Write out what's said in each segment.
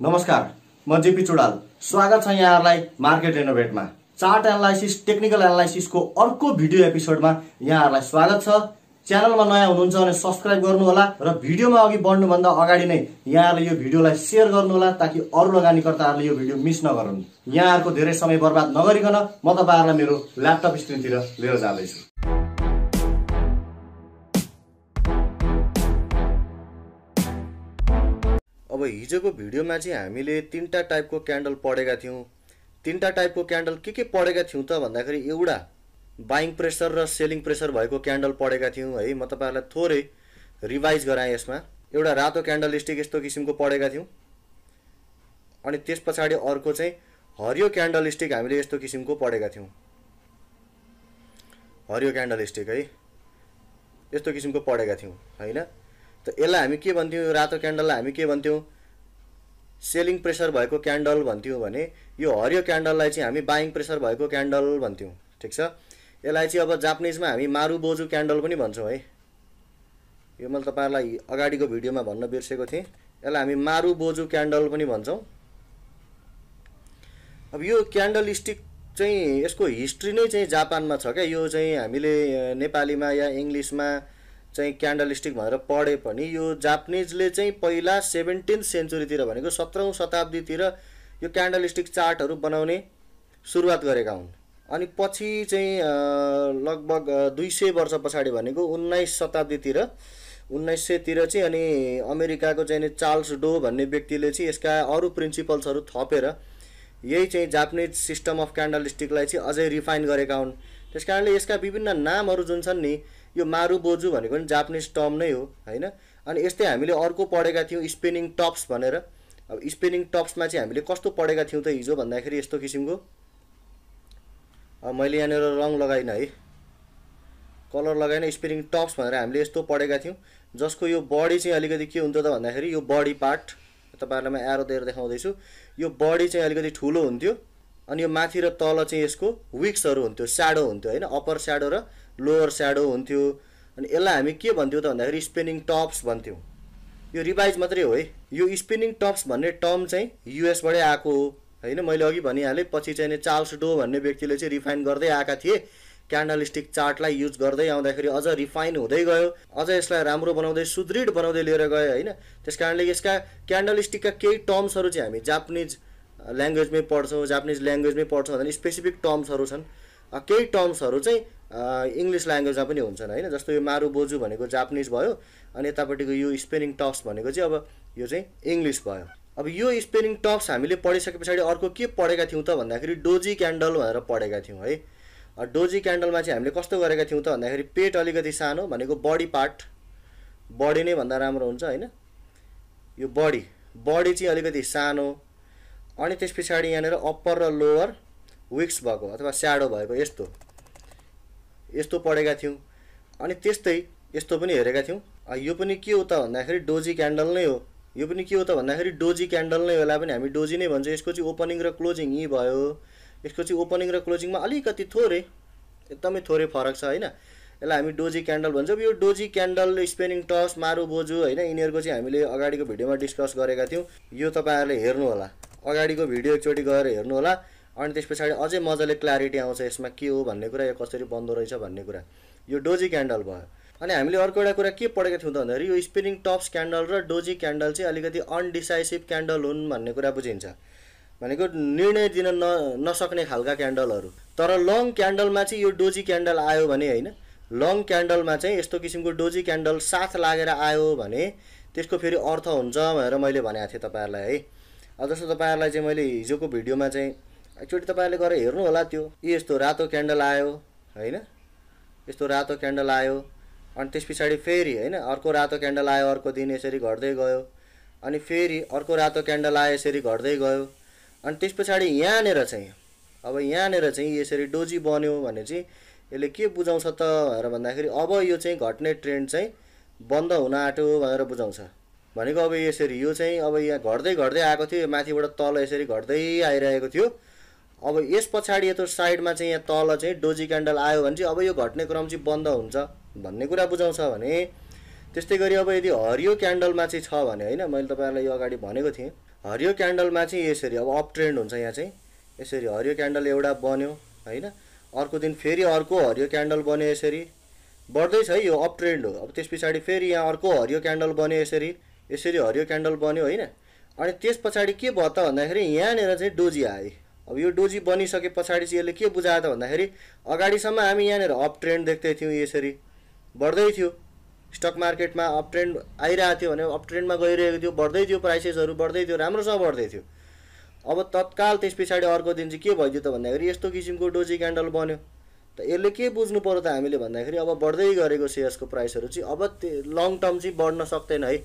नमस्कार म जेपी चुडाल। स्वागत छ यहाँहरूलाई मार्केट रेनोभेटमा चार्ट एनालाइसिस टेक्निकल एनालाइसिसको अर्को भिडियो एपिसोडमा यहाँहरूलाई स्वागत छ। च्यानलमा नयाँ हुनुहुन्छ भने सब्सक्राइब गर्नुहोला र भिडियोमा अघि बढ्नुभन्दा अगाडि नै यहाँहरूले यो भिडियोलाई सेयर गर्नुहोला ताकि अरू लगानीकर्ताहरूले यो भिडियो मिस नगरून्। यहाँहरूको धेरै समय बर्बाद नगरिकन म तपाईँहरूलाई मेरो ल्यापटप स्क्रिनतिर लिएर जाँदैछु। अब हिजोको भिडियोमा चाहिँ हामीले तिनवटा टाइपको क्यान्डल पढेका थियौँ। तिनवटा टाइपको क्यान्डल के के पढेका थियौँ त भन्दाखेरि एउटा बाइङ प्रेसर र सेलिङ प्रेसर भएको क्यान्डल पढेका थियौँ है। म तपाईँहरूलाई थोरै रिभाइज गराएँ यसमा। एउटा रातो क्यान्डल स्टिक यस्तो किसिमको पढेका थियौँ। अनि त्यस पछाडि अर्को चाहिँ हरियो क्यान्डल स्टिक हामीले यस्तो किसिमको पढेका थियौँ। हरियो क्यान्डल स्टिक है। यस्तो किसिमको पढेका थियौँ होइन? त यसलाई हामी के भन्थ्यौँ? रातो क्यान्डललाई हामी के भन्थ्यौँ? सेलिङ प्रेसर भएको क्यान्डल भन्थ्यौँ भने यो हरियो क्यान्डललाई चाहिँ हामी बाइङ प्रेसर भएको क्यान्डल भन्थ्यौँ। ठिक छ? यसलाई चाहिँ अब जापानिजमा हामी मारु बोजु क्यान्डल पनि भन्छौँ है। यो मैले तपाईँहरूलाई अगाडिको भिडियोमा भन्न बिर्सेको थिएँ। यसलाई हामी मारु बोजु क्यान्डल पनि भन्छौँ। अब यो क्यान्डल स्टिक चाहिँ यसको हिस्ट्री नै चाहिँ जापानमा छ क्या? यो चाहिँ हामीले नेपालीमा या इङ्ग्लिसमा चाहिँ क्यान्डल स्टिक भनेर पढे पनि यो जापानिजले चाहिँ पहिला सेभेन्टिन्थ सेन्चुरीतिर भनेको सत्रौँ शताब्दीतिर यो क्यान्डल स्टिक चार्टहरू बनाउने सुरुवात गरेका हुन्। अनि पछि चाहिँ लगभग दुई सय वर्ष पछाडि भनेको उन्नाइस शताब्दीतिर उन्नाइस सयतिर चाहिँ अनि अमेरिकाको चाहिँ चार्ल्स डो भन्ने व्यक्तिले चाहिँ यसका अरू प्रिन्सिपल्सहरू थपेर यही चाहिँ जापानिज सिस्टम अफ क्यान्डल स्टिकलाई चाहिँ अझै रिफाइन गरेका हुन्। त्यस कारणले यसका विभिन्न नामहरू जुन छन् नि यो मारु बोजु भनेको पनि जापानिज टर्म नै हो होइन? अनि यस्तै हामीले अर्को पढेका थियौँ स्पिनिङ टप्स भनेर। अब स्पिनिङ टप्समा चाहिँ हामीले कस्तो पढेका थियौँ त हिजो भन्दाखेरि यस्तो किसिमको। मैले यहाँनिर रङ लगाइनँ है। कलर लगाइन स्पिनिङ टप्स भनेर हामीले यस्तो पढेका थियौँ। जसको यो बडी चाहिँ अलिकति के हुन्थ्यो त भन्दाखेरि यो बडी पार्ट तपाईँहरूलाई म एरो दिएर देखाउँदैछु। यो बडी चाहिँ अलिकति ठुलो हुन्थ्यो अनि यो माथि र तल चाहिँ यसको विक्सहरू हुन्थ्यो स्याडो हुन्थ्यो होइन? अप्पर स्याडो र लोवर स्याडो हुन्थ्यो। अनि यसलाई हामी के भन्थ्यौँ त भन्दाखेरि स्पिनिङ टप्स भन्थ्यौँ। यो रिभाइज मात्रै हो है। यो स्पिनिङ टप्स भन्ने टर्म चाहिँ युएसबाटै आएको हो। होइन मैले अघि भनिहालेँ पछि चाहिँ चार्ल्स डो भन्ने व्यक्तिले चाहिँ रिफाइन गर्दै आएका थिए। क्यान्डल स्टिक चार्टलाई युज गर्दै आउँदाखेरि अझ रिफाइन हुँदै गयो। अझ यसलाई राम्रो बनाउँदै सुदृढ बनाउँदै लिएर गयो होइन। त्यस कारणले यसका क्यान्डल स्टिकका केही टर्म्सहरू चाहिँ हामी जापानिज ल्याङ्ग्वेजमै पढ्छौँ जापानिज ल्याङ्ग्वेजमै पढ्छौँ भने स्पेसिफिक टर्म्सहरू छन्। केही टर्म्सहरू चाहिँ इङ्ग्लिस ल्याङ्ग्वेजमा पनि हुन्छन् होइन। जस्तो यो मारु बोजु भनेको जापानिज भयो अनि यतापट्टिको यो स्पेनिङ टप्स भनेको चाहिँ अब यो चाहिँ इङ्ग्लिस भयो। अब यो स्पेनिङ टप्स हामीले पढिसके पछाडि अर्को के पढेका थियौँ त भन्दाखेरि डोजी क्यान्डल भनेर पढेका थियौँ है। डोजी क्यान्डलमा चाहिँ हामीले कस्तो गरेका थियौँ त भन्दाखेरि पेट अलिकति सानो भनेको बडी पार्ट बडी नै भन्दा राम्रो हुन्छ होइन। यो बडी बडी चाहिँ अलिकति सानो अनि त्यस पछाडि यहाँनिर अप्पर र लोवर विक्स भएको अथवा स्याडो भएको यस्तो। यस्तो पढेका थियौँ। अनि त्यस्तै यस्तो पनि हेरेका थियौँ। यो पनि के हो त भन्दाखेरि डोजी क्यान्डल नै हो। यो पनि के हो त भन्दाखेरि डोजी क्यान्डल नै होला पनि हामी डोजी नै भन्छ। यसको चाहिँ ओपनिङ र क्लोजिङ यी भयो। यसको चाहिँ ओपनिङ र क्लोजिङमा अलिकति थोरै एकदमै थोरै फरक छ होइन? यसलाई हामी डोजी क्यान्डल भन्छौँ। यो डोजी क्यान्डल स्पेनिङ टस मारु बोजु होइन? यिनीहरूको चाहिँ हामीले अगाडिको भिडियोमा डिस्कस गरेका थियौँ। यो तपाईँहरूले हेर्नु होला अगाडिको भिडियो एकचोटि गएर हेर्नु होला अनि त्यस पछाडि अझै मजाले क्ल्यारिटी आउँछ यसमा के हो भन्ने कुरा या कसरी बन्दो रहेछ भन्ने कुरा। यो डोजी क्यान्डल भयो। अनि हामीले अर्को एउटा कुरा के पढेका थियौँ त भन्दाखेरि यो स्पिनिङ टप्स क्यान्डल र डोजी क्यान्डल चाहिँ अलिकति अनडिसाइसिभ क्यान्डल हुन् भन्ने कुरा बुझिन्छ। भनेको निर्णय दिन न नसक्ने खालका क्यान्डलहरू तर लङ क्यान्डलमा चाहिँ यो डोजी क्यान्डल आयो भने होइन लङ क्यान्डलमा चाहिँ यस्तो किसिमको डोजी क्यान्डल साथ लागेर आयो भने त्यसको फेरि अर्थ हुन्छ भनेर मैले भनेको थिएँ तपाईँहरूलाई है। जस्तो तपाईँहरूलाई चाहिँ मैले हिजोको भिडियोमा चाहिँ एकचोटि तपाईँहरूले गएर हेर्नु होला त्यो। यस्तो रातो क्यान्डल आयो होइन? यस्तो रातो क्यान्डल आयो अनि त्यस पछाडि फेरि होइन? अर्को रातो क्यान्डल आयो अर्को दिन यसरी घट्दै गयो। अनि फेरि अर्को रातो क्यान्डल आयो यसरी घट्दै गयो। अनि त्यस पछाडि यहाँनिर चाहिँ अब यहाँनिर चाहिँ यसरी डोजी बन्यो भने चाहिँ यसले के बुझाउँछ त भनेर भन्दाखेरि अब यो चाहिँ घट्ने ट्रेन्ड चाहिँ बन्द हुन आँट्यो भनेर बुझाउँछ। भनेको अब यसरी यो चाहिँ अब यहाँ घट्दै घट्दै आएको थियो माथिबाट तल यसरी घट्दै आइरहेको थियो। अब यस पछाडि यत्रो साइडमा चाहिँ यहाँ तल चाहिँ डोजी क्यान्डल आयो भने चाहिँ अब यो घट्ने क्रम चाहिँ बन्द हुन्छ। भन्ने कुरा बुझाउँछ भने त्यस्तै गरी अब यदि हरियो क्यान्डलमा चाहिँ छ भने होइन मैले तपाईँहरूलाई यो अगाडि भनेको थिएँ। हरियो क्यान्डलमा चाहिँ यसरी अब अप ट्रेन्ड हुन्छ यहाँ चाहिँ। यसरी हरियो क्यान्डल एउटा बन्यो होइन? अर्को दिन फेरि अर्को हरियो क्यान्डल बन्यो यसरी। बढ्दैछ है यो अप ट्रेन्ड हो। अब त्यस पछाडि फेरि यहाँ अर्को हरियो क्यान्डल बन्यो यसरी। यसरी हरियो क्यान्डल बन्यो होइन? अनि त्यस पछाडि के भयो त भन्दाखेरि यहाँनिर चाहिँ डोजी आयो अब यो डोजी बनिसके पछाडि चाहिँ यसले के बुझायो त भन्दाखेरि अगाडिसम्म हामी यहाँनिर अप ट्रेन्ड देख्दै थियौँ यसरी। बढ्दै थियो। स्टक मार्केटमा अप ट्रेन्ड आइरहेको थियो भने अप ट्रेन्डमा गइरहेको थियो बढ्दै थियो प्राइसेसहरू बढ्दै थियो राम्रोसँग बढ्दै थियो। अब तत्काल त्यस पछाडि अर्को दिन चाहिँ के भइदियो त भन्दाखेरि यस्तो किसिमको डोजी क्यान्डल बन्यो। त यसले के बुझ्नु पऱ्यो त हामीले भन्दाखेरि अब बढ्दै गरेको सेयर्सको प्राइसहरू चाहिँ अब लङ टर्म चाहिँ बढ्न सक्दैन है।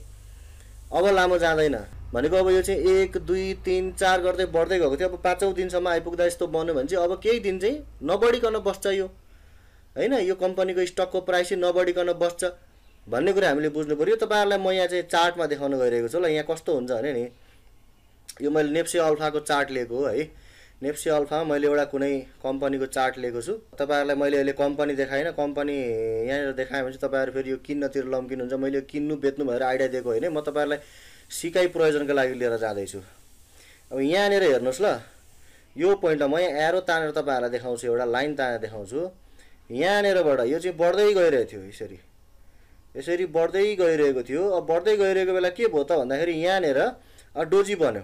अब लामो जाँदैन। भनेको अब यो चाहिँ एक दुई तिन चार गर्दै बढ्दै गएको थियो। अब पाँचौँ दिनसम्म आइपुग्दा यस्तो बन्यो भने चाहिँ अब केही दिन चाहिँ नबढिकन बस्छ यो। होइन यो कम्पनीको स्टकको प्राइस चाहिँ नबढिकन बस्छ भन्ने कुरा हामीले बुझ्नु पऱ्यो तपाईँहरूलाई म यहाँ चाहिँ चार्टमा देखाउन गइरहेको छु। ल यहाँ कस्तो हुन्छ भने नि यो मैले नेप्से अल्फाको चार्ट लिएको हो है। नेप्से अल्फामा मैले एउटा कुनै कम्पनीको चार्ट लिएको छु। तपाईँहरूलाई मैले अहिले कम्पनी देखाएन। कम्पनी यहाँनिर देखाएँ भने चाहिँ तपाईँहरू फेरि यो किन्नतिर लम्किनुहुन्छ। मैले यो किन्नु बेच्नु भएर आइडिया दिएको होइन। म तपाईँहरूलाई सिकाइ प्रयोजनको लागि लिएर जाँदैछु। अब यहाँनिर हेर्नुहोस् ल। यो पोइन्टमा म यहाँ एरो तानेर तपाईँहरूलाई देखाउँछु एउटा लाइन तानेर देखाउँछु। यहाँनिरबाट यो चाहिँ बढ्दै गइरहेको थियो यसरी। यसरी बढ्दै गइरहेको थियो। अब बढ्दै गइरहेको बेला के भयो त भन्दाखेरि यहाँनिर डोजी बन्यो।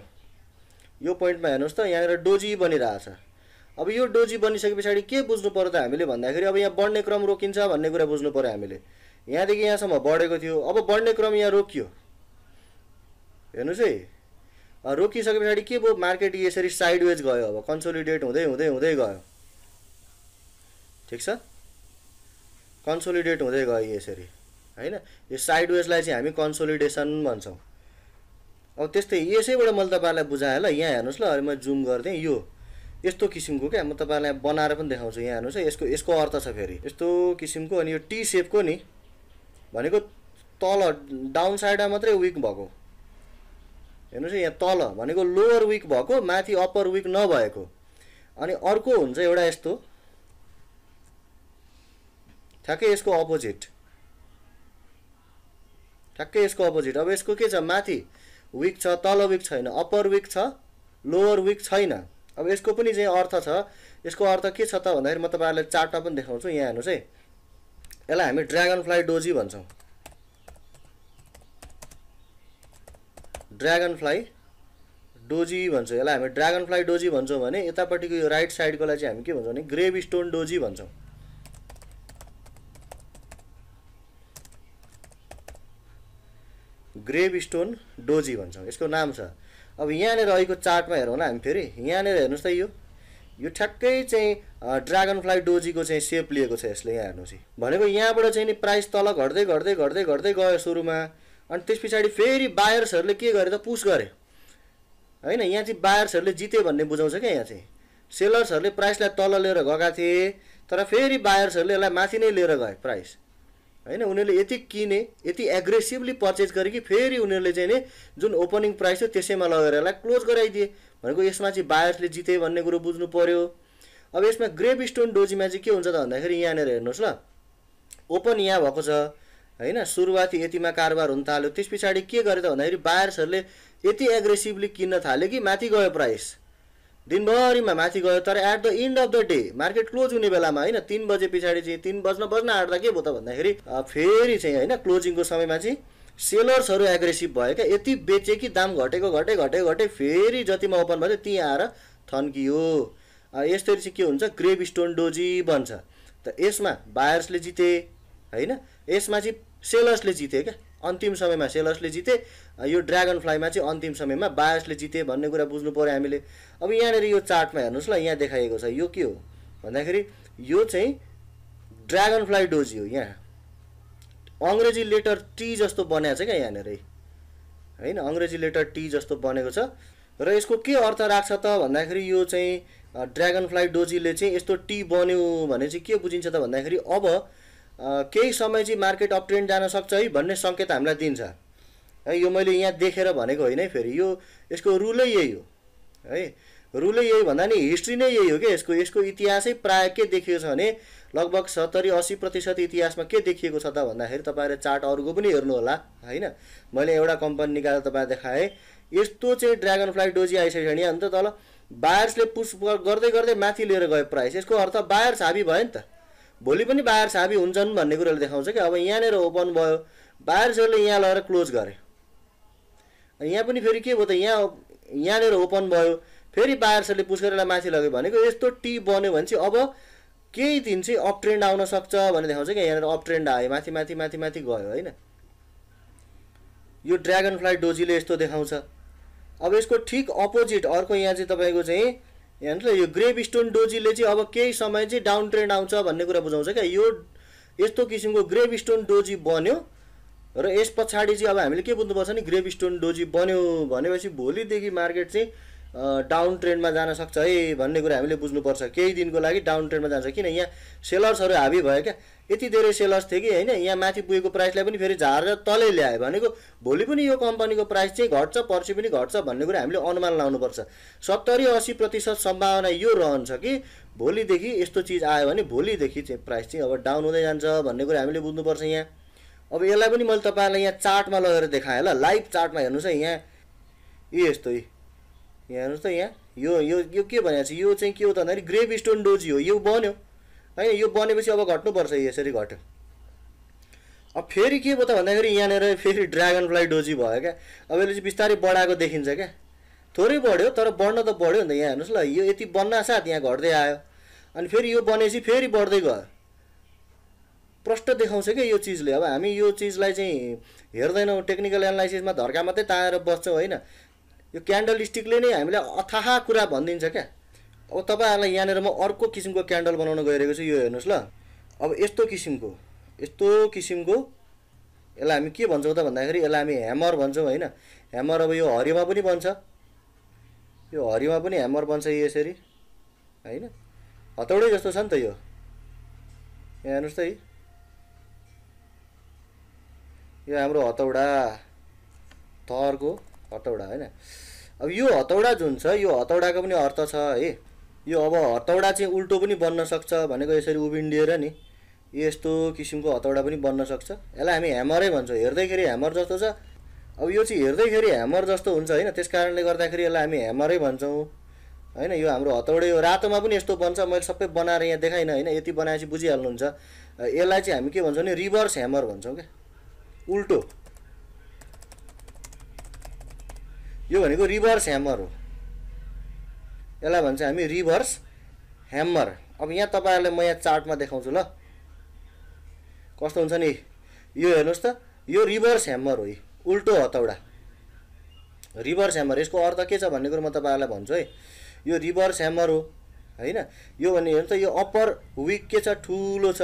यो पोइन्टमा हेर्नुहोस् त यहाँनिर डोजी बनिरहेछ। अब यो डोजी बनिसके पछाडि के बुझ्नु पऱ्यो त हामीले भन्दाखेरि अब यहाँ बढ्ने क्रम रोकिन्छ भन्ने कुरा बुझ्नु पऱ्यो हामीले। यहाँदेखि यहाँसम्म बढेको थियो। अब बढ्ने क्रम यहाँ रोकियो। हेर्नुहोस् है। रोकिसके पछाडि के भयो? मार्केट यसरी साइडवेज गयो अब। कन्सोलिडेट हुँदै हुँदै हुँदै गयो। ठिक छ? कन्सोलिडेट हुँदै गयो यसरी। होइन? यो साइडवेजलाई चाहिँ हामी कन्सोलिडेसन भन्छौँ। अब त्यस्तै यसैबाट मैले तपाईँहरूलाई बुझाएँ ल। यहाँ हेर्नुहोस् ल। अहिले म जुम गरिदिएँ। यो यस्तो किसिमको क्या। म तपाईँहरूलाई बनाएर पनि देखाउँछु। यहाँ हेर्नुहोस् है। यसको यसको अर्थ छ फेरि। यस्तो किसिमको अनि यो टी सेपको नि भनेको तल डाउन साइडमा मात्रै विक भएको। हेर्नुहोस् यहाँ तल भनेको लोवर विक भएको माथि अप्पर विक नभएको। अनि अर्को हुन्छ एउटा यस्तो। ठ्याक्कै यसको अपोजिट ठ्याक्कै यसको अपोजिट अब यसको के छ? माथि विक छ तल विक छैन अप्पर विक छ लोवर विक छैन। अब यसको पनि चाहिँ अर्थ छ। यसको अर्थ के छ त भन्दाखेरि म तपाईँहरूलाई चार्टमा पनि देखाउँछु। यहाँ हेर्नुहोस् है। यसलाई हामी ड्रागन फ्लाइ डोजी भन्छौँ। ड्रागन फ्लाइ डोजी भन्छौँ। यसलाई हामी ड्रागन फ्लाइ डोजी भन्छौँ भने यतापट्टिको यो राइट साइडकोलाई चाहिँ हामी के भन्छौँ भने ग्रेभ स्टोन डोजी भन्छौँ। ग्रेभ स्टोन डोजी भन्छौँ। यसको नाम छ। अब यहाँनिर अहिलेको चार्टमा हेरौँ न हामी फेरि। यहाँनिर हेर्नुहोस् त यो। यो ठ्याक्कै चाहिँ ड्रागन फ्लाइ डोजीको चाहिँ सेप लिएको छ यसले। यहाँ हेर्नुहोस् भनेको यहाँबाट चाहिँ नि प्राइस तल घट्दै घट्दै घट्दै घट्दै गयो सुरुमा। अनि त्यस पछाडि फेरि बायर्सहरूले के गरे त पुस गरे। होइन यहाँ चाहिँ बायर्सहरूले जित्यो भन्ने बुझाउँछ क्या यहाँ चाहिँ। सेलर्सहरूले प्राइसलाई तल लिएर गएका थिए तर फेरि बायर्सहरूले यसलाई माथि नै लिएर गए प्राइस। होइन उनीहरूले यति किने यति एग्रेसिभली पर्चेज गरे कि फेरि उनीहरूले चाहिँ नि जुन ओपनिङ प्राइस थियो त्यसैमा लगेर यसलाई क्लोज गराइदिए। भनेको यसमा चाहिँ बायर्सले जिते भन्ने कुरो बुझ्नु पऱ्यो अब यसमा ग्रेभ स्टोन डोजीमा चाहिँ के हुन्छ त भन्दाखेरि यहाँनिर हेर्नुहोस् ल। ओपन यहाँ भएको छ। होइन सुरुवाती यतिमा कारोबार हुन थाल्यो। त्यस पछाडि के गरे त भन्दाखेरि बायर्सहरूले यति एग्रेसिभली किन्न थाल्यो कि माथि गयो प्राइस दिनभरिमा माथि गयो तर at the end of the day market close हुने बेलामा होइन तिन बजे पछाडि चाहिँ तिन बज्न बज्न आँट्दा के भयो त भन्दाखेरि फेरि चाहिँ होइन क्लोजिङको समयमा चाहिँ सेलर्सहरू एग्रेसिभ भयो क्या। यति बेचे कि दाम घटेको घटे घटे घटे फेरि जतिमा ओपन भयो त्यहीँ आएर थन्कियो। यस्तरी चाहिँ के हुन्छ ग्रेभ स्टोन डोजी बन्छ। त यसमा बायर्सले जिते होइन यसमा चाहिँ सेलर्सले जिते क्या? अन्तिम समयमा सेलर्सले जिते। यो ड्रागन फ्लाइमा चाहिँ अन्तिम समयमा बायर्सले जिते भन्ने कुरा बुझ्नु पऱ्यो हामीले। अब यहाँनिर यो चार्टमा हेर्नुहोस् ल यहाँ देखाइएको छ। यो के हो? भन्दाखेरि यो चाहिँ ड्रागन फ्लाइ डोजी हो यहाँ। अङ्ग्रेजी लेटर टी जस्तो बनाएको छ क्या यहाँनिर। होइन अङ्ग्रेजी लेटर टी जस्तो बनेको छ। र यसको के अर्थ राख्छ त? भन्दाखेरि यो चाहिँ ड्रागन फ्लाइ डोजीले चाहिँ यस्तो टी बन्यो भने चाहिँ के बुझिन्छ त? भन्दाखेरि अब केही समय चाहिँ मार्केट अप ट्रेन्ड जान सक्छ है भन्ने सङ्केत हामीलाई दिन्छ। है यो मैले यहाँ देखेर भनेको होइन है फेरि। यो यसको रुलै यही हो। है रुलै यही भन्दा नि हिस्ट्री नै यही हो क्या यसको यसको इतिहासै प्रायः के देखिएको छ भने लगभग सत्तरी असी प्रतिशत इतिहासमा के देखिएको छ त भन्दाखेरि तपाईँहरूले चार्ट अरूको पनि हेर्नु होला होइन? मैले एउटा कम्पनी निकालेर तपाईँ देखाएँ यस्तो चाहिँ ड्रागन फ्लाइ डोजी आइसक्यो भने अन्त तल। बायर्सले पुस गर्दै गर्दै माथि लिएर गयो प्राइस। यसको अर्थ बायर्स हाबी भयो नि त। भोलि पनि बायर्स हाबी हुन्छन् भन्ने कुरोले देखाउँछ कि। अब यहाँनिर ओपन भयो बायर्सहरूले यहाँ लगेर क्लोज गरे। यहाँ पनि फेरि के भयो त यहाँ यहाँनिर ओपन भयो फेरि बायर्सहरूले पुस गरेर माथि लग्यो भनेको यस्तो टी बन्यो भने चाहिँ अब केही दिन चाहिँ अप ट्रेन्ड आउन सक्छ भन्ने देखाउँछ कि यहाँनिर अप ट्रेन्ड आयो माथि माथि माथि माथि गयो होइन। यो ड्रागन फ्लाइ डोजीले यस्तो देखाउँछ। अब यसको ठिक अपोजिट अर्को यहाँ चाहिँ तपाईँको चाहिँ यहाँ यो ग्रेभ स्टोन डोजीले चाहिँ अब केही समय चाहिँ डाउन ट्रेन्ड आउँछ भन्ने कुरा बुझाउँछ क्या। यो यस्तो किसिमको ग्रेभ स्टोन डोजी बन्यो र यस पछाडि चाहिँ अब हामीले के बुझ्नुपर्छ नि ग्रेभ स्टोन डोजी बन्यो भनेपछि भोलिदेखि मार्केट चाहिँ डाउन ट्रेन्डमा जान सक्छ है भन्ने कुरा हामीले बुझ्नुपर्छ। केही दिनको लागि डाउन ट्रेन्डमा जान्छ। किन यहाँ सेलर्सहरू हाबी भयो क्या? यति धेरै सेलर्स थियो कि होइन? यहाँ माथि पुगेको प्राइसलाई पनि फेरि झारेर तलै ल्यायो भनेको भोलि पनि यो कम्पनीको प्राइस चाहिँ घट्छ पर्सि पनि घट्छ भन्ने कुरा हामीले अनुमान लाउनुपर्छ। सत्तरी असी प्रतिशत सम्भावना यो रहन्छ कि भोलिदेखि यस्तो चिज आयो भने भोलिदेखि चाहिँ प्राइस चाहिँ अब डाउन हुँदै जान्छ भन्ने कुरा हामीले बुझ्नुपर्छ यहाँ। अब यसलाई पनि मैले तपाईँहरूलाई यहाँ चार्टमा लगेर देखाएँ ल लाइभ चार्टमा हेर्नुहोस् है यहाँ। यी यस्तो यहाँ हेर्नुहोस् त यहाँ। यो यो यो के भनेको छ? यो चाहिँ के हो त भन्दाखेरि ग्रेभ स्टोन डोजी हो। यो बन्यो। होइन यो बनेपछि अब घट्नुपर्छ यसरी घट्यो। अब फेरि के भयो त भन्दाखेरि यहाँनिर फेरि ड्रागन फ्लाइ डोजी भयो क्या। अब यसले चाहिँ बिस्तारै बढाएको देखिन्छ क्या। थोरै बढ्यो तर बढ्न त बढ्यो नि त यहाँ हेर्नुहोस् ल यो यति बन्न साथ यहाँ घट्दै आयो। अनि फेरि यो बनेपछि फेरि बढ्दै गयो। प्रष्ट देखाउँछ क्या यो चिजले। अब हामी यो चिजलाई चाहिँ हेर्दैनौँ टेक्निकल एनालाइसिसमा धर्का मात्रै ताएर बस्छौँ होइन। यो क्यान्डल स्टिकले नै हामीलाई अथाह कुरा भनिदिन्छ क्या। अब तपाईँहरूलाई यहाँनिर म अर्को किसिमको क्यान्डल बनाउन गइरहेको छु यो हेर्नुहोस् ल। अब यस्तो किसिमको यस्तो किसिमको यसलाई हामी के भन्छौँ त भन्दाखेरि यसलाई हामी ह्यामर भन्छौँ होइन? ह्यामर अब यो हरियोमा पनि बन्छ। यो हरियोमा पनि ह्यामर बन्छ यसरी होइन? हतौडै जस्तो छ नि त यो। यहाँ हेर्नुहोस् त है। यो हाम्रो हतौडा थरको हतौडा होइन? अब यो हतौडा जुन छ यो हतौडाको पनि अर्थ छ है? यो अब हतौडा चाहिँ उल्टो पनि बन्न सक्छ भनेको यसरी उभिन्डिएर नि यस्तो किसिमको हतौडा पनि बन्न सक्छ। यसलाई हामी ह्यामरै भन्छौँ। हेर्दैखेरि ह्यामर जस्तो छ। अब यो चाहिँ हेर्दैखेरि ह्यामर जस्तो हुन्छ होइन त्यस कारणले गर्दाखेरि यसलाई हामी ह्यामरै भन्छौँ। होइन यो हाम्रो हतौडे यो रातोमा पनि यस्तो बन्छ। मैले सबै बनाएर यहाँ देखाइनँ होइन यति बनाएपछि बुझिहाल्नुहुन्छ। यसलाई चाहिँ हामी के भन्छौँ भने रिभर्स ह्यामर भन्छौँ क्या। उल्टो। यो भनेको रिभर्स ह्यामर हो। यसलाई भन्छ हामी रिभर्स ह्यामर। अब यहाँ तपाईँहरूलाई म यहाँ चार्टमा देखाउँछु ल। कस्तो हुन्छ नि? यो हेर्नुहोस् त यो रिभर्स ह्यामर हो उल्टो हतौडा। रिभर्स ह्यामर यसको अर्थ के छ भन्ने कुरो म तपाईँहरूलाई भन्छु है। यो रिभर्स ह्यामर हो होइन? यो भने हेर्नु त यो अप्पर विक के छ? ठुलो छ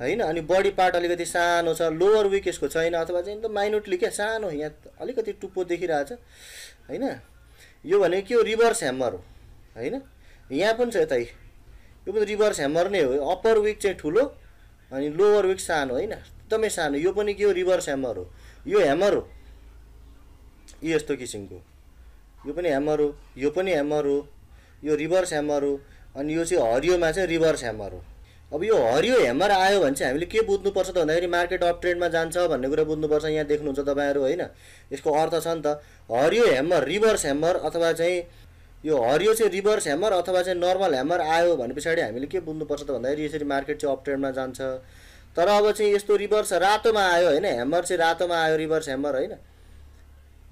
होइन? अनि बडी पार्ट अलिकति सानो छ लोवर विक यसको छैन अथवा चाहिँ एकदम माइनोटली क्या सानो यहाँ अलिकति टुप्पो देखिरहेछ होइन? यो भनेको के हो? रिभर्स ह्यामर हो। होइन? यहाँ पनि छ यतै यो। पनि रिभर्स ह्यामर नै हो। अप्पर विक चाहिँ ठुलो अनि लोवर विक सानो होइन? एकदमै सानो। यो पनि के हो? रिभर्स ह्यामर हो। यो ह्यामर हो। यस्तो किसिमको। यो पनि ह्यामर हो। यो पनि ह्यामर हो। यो रिभर्स ह्यामर हो। अनि यो चाहिँ हरियोमा चाहिँ रिभर्स ह्यामर हो। अब यो हरियो ह्यामर आयो भने चाहिँ हामीले के बुझ्नुपर्छ त भन्दाखेरि मार्केट अप ट्रेन्डमा जान्छ भन्ने कुरा बुझ्नुपर्छ। यहाँ देख्नुहुन्छ तपाईँहरू होइन? यसको अर्थ छ नि त हरियो ह्यामर रिभर्स ह्यामर अथवा चाहिँ यो हरियो चाहिँ रिभर्स ह्यामर अथवा चाहिँ नर्मल ह्यामर आयो भने पछाडि हामीले के बुझ्नुपर्छ त भन्दाखेरि यसरी मार्केट चाहिँ अप ट्रेन्डमा जान्छ। तर अब चाहिँ यस्तो रिभर्स रातोमा आयो होइन ह्यामर चाहिँ रातोमा आयो रिभर्स ह्यामर होइन।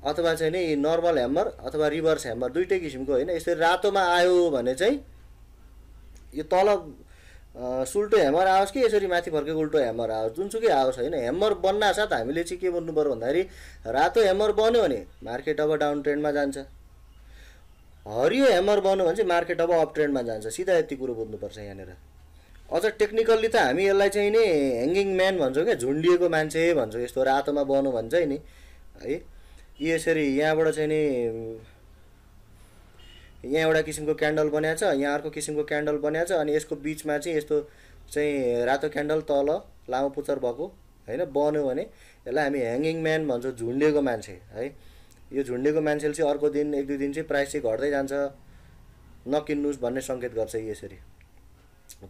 अथवा चाहिँ नि नर्मल ह्यामर अथवा रिभर्स ह्यामर दुइटै किसिमको होइन यसरी रातोमा आयो भने चाहिँ यो तल सुल्टो ह्यामर आओस् कि यसरी माथि फर्केको उल्टो ह्यामर आओस् जुनसुकै आओस् होइन ह्यामर बन्न साथ हामीले चाहिँ के भन्नु पऱ्यो भन्दाखेरि रातो ह्यामर बन्यो भने मार्केट अब डाउन ट्रेन्डमा जान्छ। हरियो ह्यामर बन्यो भने चाहिँ मार्केट अब अप ट्रेन्डमा जान्छ। सिधा यति कुरो बुझ्नुपर्छ यहाँनिर। अझ टेक्निकल्ली त हामी यसलाई चाहिँ नि ह्याङ्गिङ म्यान भन्छौँ क्या झुन्डिएको मान्छे भन्छौँ। यस्तो रातोमा बन्यो भन्छ नि है यसरी यहाँबाट चाहिँ नि यहाँ एउटा किसिमको क्यान्डल बनाएको छ यहाँ अर्को किसिमको क्यान्डल बनाएको छ अनि यसको बिचमा चाहिँ यस्तो चाहिँ रातो क्यान्डल तल लामो पुच्छर भएको होइन बन्यो भने यसलाई हामी ह्याङ्गिङ म्यान भन्छौँ झुन्डिएको मान्छे है। यो झुन्डिएको मान्छेले चाहिँ अर्को दिन एक दुई दिन चाहिँ प्राइस चाहिँ घट्दै जान्छ। नकिन्नुहोस् भन्ने सङ्केत गर्छ यसरी।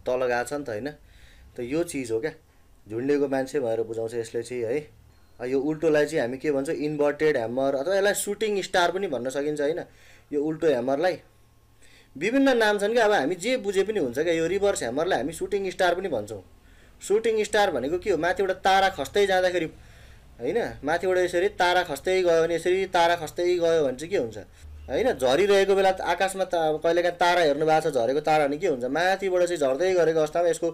तल गएको छ नि त होइन? त यो चिज हो क्या। झुन्डिएको मान्छे भनेर बुझाउँछ यसले चाहिँ है? यो उल्टोलाई चाहिँ हामी के भन्छौँ? इन्भर्टेड ह्यामर अथवा यसलाई सुटिङ स्टार पनि भन्न सकिन्छ होइन? यो उल्टो ह्यामरलाई। विभिन्न नाम छन् क्या। अब हामी जे बुझे पनि हुन्छ क्या। यो रिभर्स ह्यामरलाई हामी सुटिङ स्टार पनि भन्छौँ। सुटिङ स्टार भनेको के हो? माथिबाट तारा खस्दै जाँदाखेरि होइन? माथिबाट यसरी तारा खस्दै गयो भने यसरी तारा खस्दै गयो भने चाहिँ के हुन्छ? होइन? झरिरहेको बेला आकाशमा त कहिलेकाहीँ तारा हेर्नु भएको छ झरेको तारा भने के हुन्छ? माथिबाट चाहिँ झर्दै गरेको अवस्थामा यसको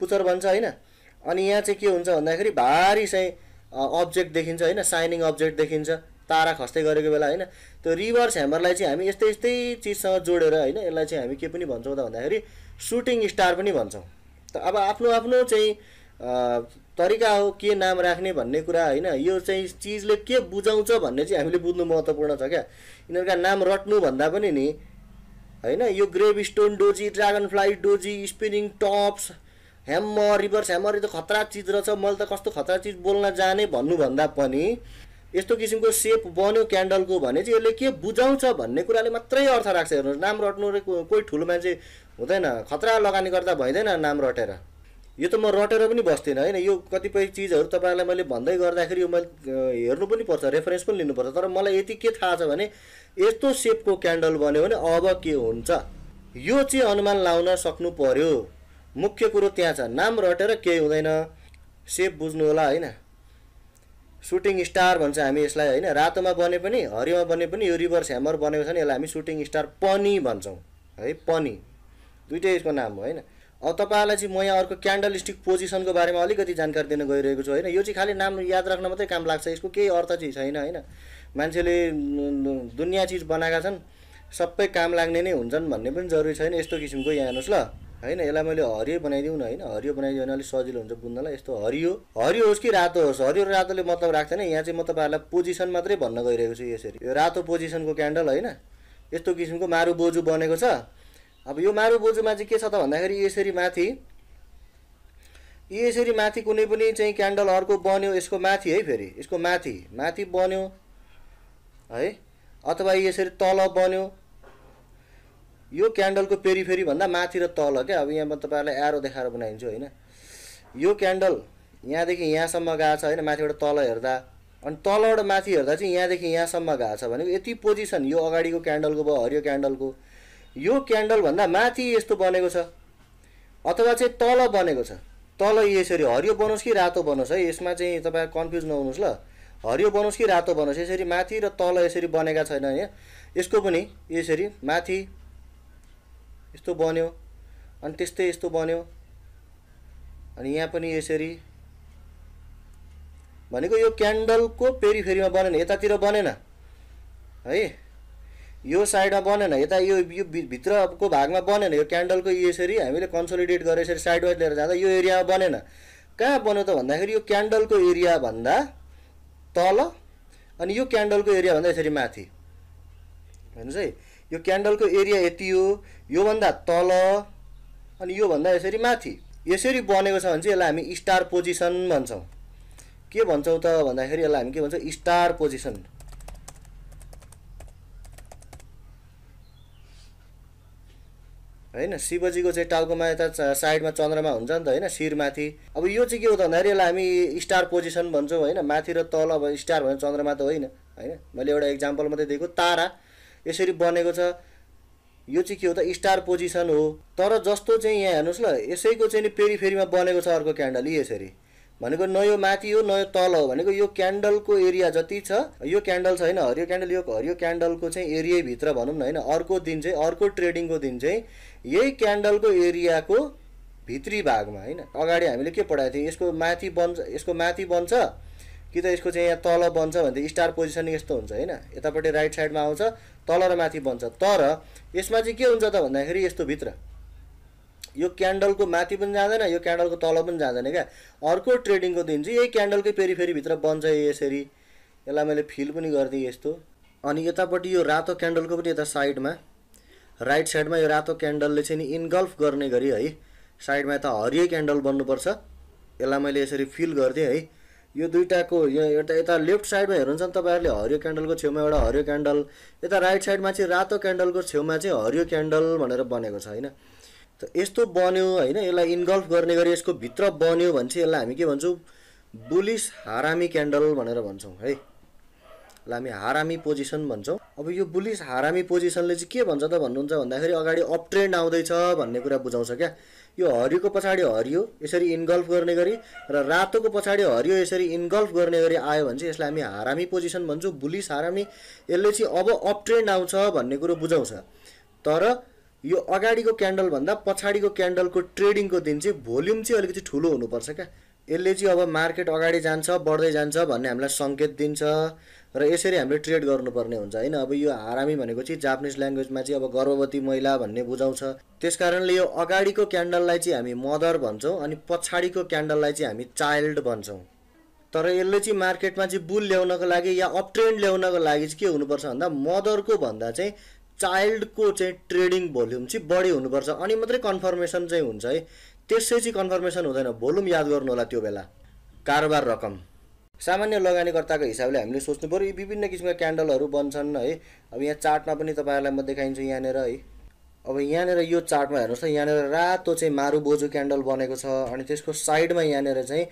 पुचर बन्छ होइन? अनि यहाँ चाहिँ के हुन्छ भन्दाखेरि भारी चाहिँ अब्जेक्ट देखिन्छ होइन? साइनिङ अब्जेक्ट देखिन्छ तारा खस्दै गरेको बेला होइन? त्यो रिभर्स ह्यामरलाई चाहिँ हामी यस्तै यस्तै चिजसँग जोडेर होइन? यसलाई चाहिँ हामी के पनि भन्छौँ त भन्दाखेरि सुटिङ स्टार पनि भन्छौँ। त अब आफ्नो आफ्नो चाहिँ तरिका हो के नाम राख्ने भन्ने कुरा होइन यो चाहिँ चिजले के बुझाउँछ भन्ने चाहिँ हामीले बुझ्नु महत्त्वपूर्ण छ क्या। यिनीहरूका नाम रट्नुभन्दा पनि नि होइन यो gravestone doji dragonfly doji spinning tops hammer reverse hammer यो त खतरा चिज रहेछ। मैले त कस्तो खतरा चिज बोल्न जाने भन्नुभन्दा पनि यस्तो किसिमको सेप बन्यो क्यान्डलको भने चाहिँ यसले के बुझाउँछ भन्ने कुराले मात्रै अर्थ राख्छ। हेर्नुहोस् नाम रट्नु कोही ठुलो मान्छे हुँदैन खतरा लगानी गर्दा भइँदैन नाम रटेर। यो त म रटेर पनि बस्दिनँ होइन? यो कतिपय चिजहरू तपाईँहरूलाई मैले भन्दै गर्दाखेरि यो मैले हेर्नु पनि पर्छ रेफरेन्स पनि लिनुपर्छ तर मलाई यति के थाहा छ भने यस्तो सेपको क्यान्डल बन्यो भने अब के हुन्छ? यो चाहिँ अनुमान लाउन सक्नु पर्यो। मुख्य कुरो त्यहाँ छ। नाम रटेर केही हुँदैन। सेप बुझ्नु होला होइन? सुटिङ स्टार भन्छ हामी यसलाई होइन? रातोमा बने पनि हरियोमा बने पनि यो रिभर्स ह्यामर बनेको छ नि यसलाई हामी सुटिङ स्टार पनि भन्छौँ। है पनि। दुइटै यसको नाम हो होइन? अब तपाईँहरूलाई चाहिँ म यहाँ अर्को क्यान्डल स्टिक पोजिसनको बारेमा अलिकति जानकारी दिन गइरहेको छु होइन? यो चाहिँ खालि नाम याद राख्न मात्रै काम लाग्छ यसको केही अर्थ चाहिँ छैन होइन? मान्छेले दुनियाँ चिज बनाएका छन् सबै काम लाग्ने नै हुन्छन् भन्ने पनि जरुरी छैन यस्तो किसिमको यहाँ हेर्नुहोस् ल होइन? यसलाई मैले हरियो बनाइदिउँ न होइन? हरियो बनाइदियो भने अलिक सजिलो हुन्छ बुझ्नलाई यस्तो हरियो। हरियो होस् कि रातो होस्? हरियो र रातोले मतलब राख्दैन यहाँ चाहिँ म तपाईँहरूलाई पोजिसन मात्रै भन्न गइरहेको छु यसरी। यो रातो पोजिसनको क्यान्डल होइन? यस्तो किसिमको मारु बोजू बनेको छ। अब यो मारु बोजूमा चाहिँ के छ त भन्दाखेरि यसरी माथि यसरी माथि कुनै पनि चाहिँ क्यान्डल अर्को बन्यो यसको माथि है फेरि यसको माथि माथि बन्यो है अथवा यसरी तल बन्यो। यो क्यान्डलको पेरिफेरी भन्दा माथि र तल क्या अब यहाँ म तपाईँहरूलाई एरो देखाएर बनाइदिन्छु होइन। यो क्यान्डल यहाँदेखि यहाँसम्म गएको छ होइन माथिबाट तल हेर्दा। अनि तलबाट माथि हेर्दा चाहिँ यहाँदेखि यहाँसम्म गएको छ भनेको यति पोजिसन यो अगाडिको क्यान्डलको भयो हरियो क्यान्डलको। यो क्यान्डलभन्दा माथि यस्तो बनेको छ। अथवा चाहिँ तल बनेको छ। तल यसरी हरियो बनोस् कि रातो बनोस् है यसमा चाहिँ तपाईँ कन्फ्युज नहुनुहोस् ल। हरियो बनोस् कि रातो बनोस् यसरी माथि र तल यसरी बनेका छैन यहाँ यसको पनि यसरी माथि यस्तो बन्यो अनि त्यस्तै यस्तो बन्यो अनि यहाँ पनि यसरी। भनेको यो क्यान्डलको पेरिफेरीमा बनेन यतातिर बनेन। है? यो साइडमा बनेन यता यो यो भित्रको भागमा बनेन यो क्यान्डलको यसरी हामीले कन्सोलिडेट गरेर यसरी साइड वाइज लिएर जाँदा यो एरियामा बनेन। कहाँ बन्यो त भन्दाखेरि यो क्यान्डलको एरियाभन्दा तल अनि यो क्यान्डलको एरियाभन्दा यसरी माथि। हेर्नुहोस् है यो क्यान्डलको एरिया यति हो योभन्दा तल अनि योभन्दा यसरी माथि। यसरी बनेको छ भने चाहिँ यसलाई हामी स्टार पोजिसन भन्छौँ। के भन्छौँ त भन्दाखेरि यसलाई हामी के भन्छौँ? Star position. होइन शिवजीको चाहिँ टाउकोमा यता साइडमा चन्द्रमा हुन्छ नि त होइन शिरमाथि। अब यो चाहिँ के हो त भन्दाखेरि यसलाई हामी स्टार पोजिसन भन्छौँ होइन माथि र तल अब स्टार भने चन्द्रमा त होइन होइन? मैले एउटा इक्जाम्पल मात्रै दिएको तारा। यसरी बनेको छ। यो चाहिँ के हो त स्टार पोजिसन हो। तर जस्तो चाहिँ यहाँ हेर्नुहोस् ल यसैको चाहिँ नि पेरिफेरीमा बनेको छ अर्को क्यान्डल यसरी। भनेको न यो माथि हो न यो तल हो भनेको यो क्यान्डलको एरिया जति छ यो क्यान्डल छ होइन हरियो क्यान्डल यो हरियो क्यान्डलको चाहिँ एरियाभित्र भनौँ न होइन अर्को दिन चाहिँ अर्को ट्रेडिङको दिन चाहिँ यही क्यान्डलको एरियाको भित्री भागमा होइन अगाडि हामीले के पढाएको थियौँ यसको माथि बन्छ यसको माथि बन्छ कि त यसको चाहिँ यहाँ तल बन्छ भने स्टार पोजिसनिङ यस्तो हुन्छ होइन यतापट्टि राइट साइडमा आउँछ तल र माथि बन्छ तर यसमा चाहिँ के हुन्छ त भन्दाखेरि यस्तो भित्र। यो क्यान्डलको माथि पनि जाँदैन यो क्यान्डलको तल पनि जाँदैन क्या। अर्को ट्रेडिङको दिन चाहिँ यही क्यान्डलकै पेरिफेरीभित्र बन्छ यसरी। यसलाई मैले फिल पनि गरिदिएँ यस्तो। अनि यतापट्टि यो रातो क्यान्डलको पनि यता साइडमा राइट साइडमा यो रातो क्यान्डलले चाहिँ नि इन्गल्फ गर्ने गरी है साइडमा यता हरियो क्यान्डल बन्नुपर्छ। यसलाई मैले यसरी फिल गरिदिएँ है। यो दुइटाको यो एउटा यता लेफ्ट साइडमा हेर्नुहुन्छ नि तपाईँहरूले हरियो क्यान्डलको छेउमा एउटा हरियो क्यान्डल यता राइट साइडमा चाहिँ रातो क्यान्डलको छेउमा चाहिँ हरियो क्यान्डल भनेर बनेको छ होइन? त यस्तो बन्यो होइन यसलाई इन्गल्फ गर्ने गरी यसको भित्र बन्यो भने चाहिँ यसलाई हामी के भन्छौँ? बुलिस हारामी क्यान्डल भनेर भन्छौँ है। ल हामी हारामी पोजिसन भन्छौँ। अब यो बुलिस हारामी पोजिसनले चाहिँ के भन्छ त भन्नुहुन्छ भन्दाखेरि अगाडि अप ट्रेन्ड आउँदैछ भन्ने कुरा बुझाउँछ क्या। यो हरियोको पछाडि हरियो यसरी इन्गल्फ गर्ने गरी र रातोको पछाडि हरियो यसरी इन्गल्फ गर्ने गरी आयो भने चाहिँ यसलाई हामी हारामी पोजिसन भन्छौँ। बुलिस हारामी यसले चाहिँ अब अप ट्रेन्ड आउँछ भन्ने कुरो बुझाउँछ। तर यो अगाडिको क्यान्डलभन्दा पछाडिको क्यान्डलको ट्रेडिङको दिन चाहिँ भोल्युम चाहिँ अलिकति ठुलो हुनुपर्छ क्या। यसले चाहिँ अब मार्केट अगाडि जान्छ बढ्दै जान्छ भन्ने हामीलाई सङ्केत दिन्छ र यसरी हामीले ट्रेड गर्नुपर्ने हुन्छ होइन। अब यो हारामी भनेको चाहिँ जापानिज ल्याङ्ग्वेजमा चाहिँ अब गर्भवती महिला भन्ने बुझाउँछ। त्यस कारणले यो अगाडिको क्यान्डललाई चाहिँ हामी मदर भन्छौँ अनि पछाडिको क्यान्डललाई चाहिँ हामी चाइल्ड भन्छौँ। तर यसले चाहिँ मार्केटमा चाहिँ बुल ल्याउनको लागि या अप ट्रेन्ड ल्याउनको लागि चाहिँ के हुनुपर्छ भन्दा मदरको भन्दा चाहिँ चाइल्डको चाहिँ ट्रेडिङ भोल्युम चाहिँ बढी हुनुपर्छ। अनि मात्रै कन्फर्मेसन चाहिँ हुन्छ है। त्यसै चाहिँ कन्फर्मेसन हुँदैन। भोल्युम याद गर्नु होला त्यो बेला। कारोबार रकम। सामान्य लगानीकर्ताको हिसाबले हामीले सोच्नु पऱ्यो यी विभिन्न किसिमका क्यान्डलहरू बन्छन् है। अब यहाँ चार्टमा पनि तपाईँहरूलाई म देखाइन्छु यहाँनिर है। अब यहाँनिर यो चार्टमा हेर्नुहोस् त यहाँनिर रातो चाहिँ मारु बोजु क्यान्डल बनेको छ। अनि त्यसको साइडमा यहाँनिर चाहिँ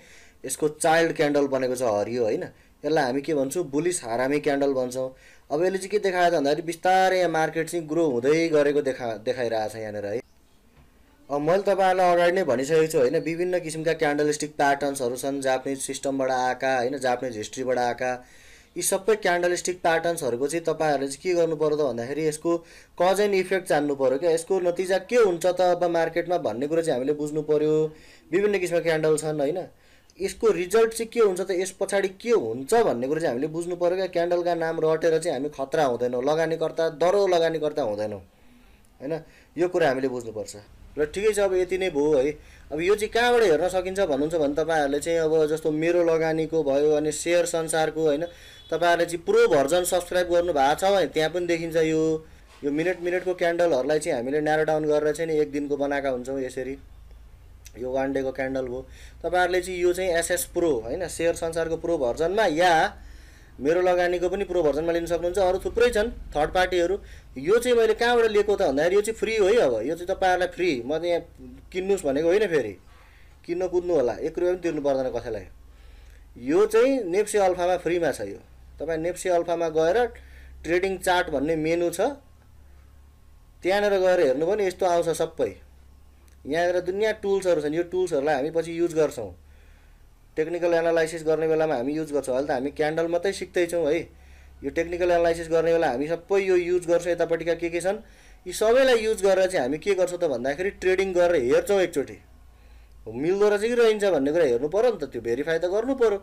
यसको चाइल्ड क्यान्डल बनेको छ हरियो होइन। यसलाई हामी के भन्छौँ? बुलिस हारामी क्यान्डल भन्छौँ। अब यसले चाहिँ के देखायो त भन्दाखेरि बिस्तारै यहाँ मार्केट चाहिँ ग्रो हुँदै गरेको देखा देखाइरहेको छ यहाँनिर है। अब मैले तपाईँहरूलाई अगाडि नै भनिसकेको छु होइन विभिन्न किसिमका क्यान्डलस्टिक प्याटर्न्सहरू छन् जापानिज सिस्टमबाट आएका होइन जापानिज हिस्ट्रीबाट आएका। यी सबै क्यान्डलस्टिक प्याटर्न्सहरूको चाहिँ तपाईँहरूले चाहिँ के गर्नु पऱ्यो त भन्दाखेरि यसको कज एन्ड इफेक्ट जान्नु पऱ्यो क्या। यसको नतिजा के हुन्छ त अब मार्केटमा भन्ने कुरो चाहिँ हामीले बुझ्नु पऱ्यो विभिन्न किसिमका क्यान्डल छन् होइन। यसको रिजल्ट चाहिँ के हुन्छ त यस पछाडि के हुन्छ भन्ने कुरो चाहिँ हामीले बुझ्नु पऱ्यो क्या। क्यान्डलका नाम रटेर चाहिँ हामी खतरा हुँदैनौँ लगानीकर्ता दरो लगानीकर्ता हुँदैनौँ होइन? यो कुरा हामीले बुझ्नुपर्छ। र ठिकै छ अब यति नै भयो है। अब यो चाहिँ कहाँबाट हेर्न सकिन्छ भन्नुहुन्छ भने तपाईँहरूले चाहिँ अब जस्तो मेरो लगानीको भयो अनि सेयर संसारको होइन? तपाईँहरूले चाहिँ प्रो भर्जन सब्सक्राइब गर्नु भएको छ भने त्यहाँ पनि देखिन्छ यो। यो मिनट मिनटको क्यान्डलहरूलाई चाहिँ हामीले न्यारो डाउन गरेर चाहिँ नि एक दिनको बनाएका हुन्छौँ यसरी। यो वान डेको क्यान्डल भयो तपाईँहरूले चाहिँ यो चाहिँ एसएस प्रो होइन? सेयर संसारको प्रो भर्जनमा या मेरो लगानीको पनि प्रो भर्जनमा लिन सक्नुहुन्छ। अरू थुप्रै छन् थर्ड पार्टीहरू यो चाहिँ मैले कहाँबाट लिएको त भन्दाखेरि यो चाहिँ फ्री हो है अब। यो चाहिँ तपाईँहरूलाई फ्री म त यहाँ किन्नुहोस् भनेको होइन फेरि। किन्न कुद्नु होला। एक रुपियाँ पनि तिर्नु पर्दैन कसैलाई। यो चाहिँ नेप्सी अल्फामा फ्रीमा छ यो। तपाईँ नेप्सी अल्फामा गएर ट्रेडिङ चार्ट भन्ने मेनु छ। त्यहाँनिर गएर हेर्नु पनि यस्तो आउँछ सबै। यहाँनिर दुनियाँ टुल्सहरू छन् यो टुल्सहरूलाई हामी पछि युज गर्छौँ। टेक्निकल एनालाइसिस गर्ने बेलामा हामी युज गर्छौँ। अहिले त हामी क्यान्डल मात्रै सिक्दैछौँ है। यो टेक्निकल एनालाइसिस गर्ने बेला हामी सबै यो युज गर्छौँ यतापट्टिका के के छन् यी सबैलाई युज गरेर चाहिँ हामी के गर्छौँ त भन्दाखेरि ट्रेडिङ गरेर हेर्छौँ एकचोटि। मिल्दो रहेछ कि रहन्छ भन्ने कुरा हेर्नु पऱ्यो नि त त्यो भेरिफाई त गर्नु पऱ्यो